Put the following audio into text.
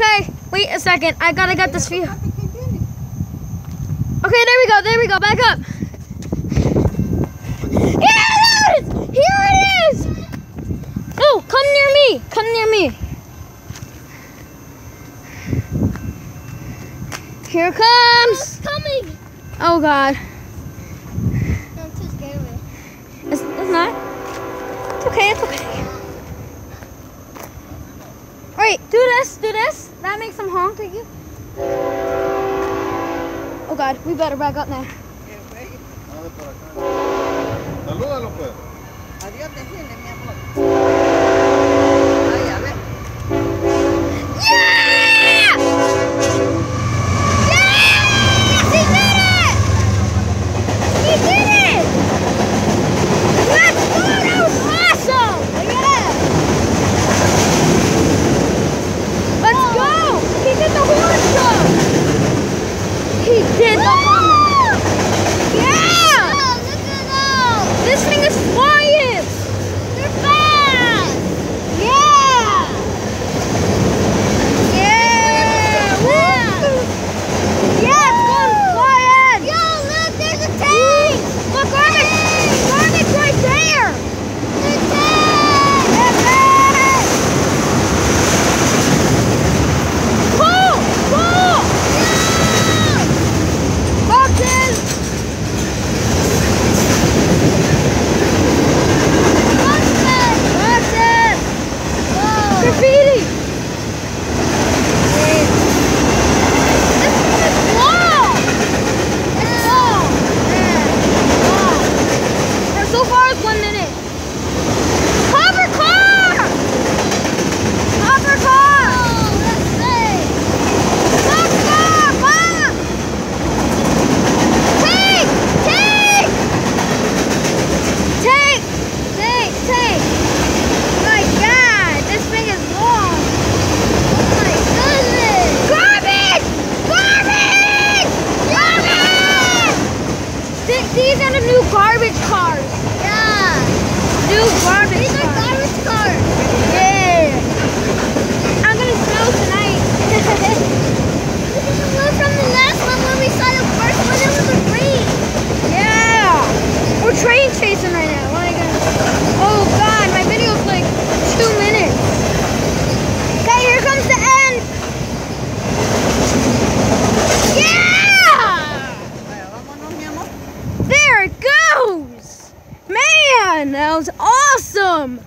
Okay, wait a second. I gotta get this view. Okay, there we go. There we go. Back up. Here it is! Here it is! No, come near me. Come near me. Here it comes. coming. Oh God. I'm too scared of it. It's, it's not. It's okay. It's okay. All right, do this. Do this. That makes them honk at you. Oh God, we better back up now. garbage cars. Yeah. New garbage. and that was awesome!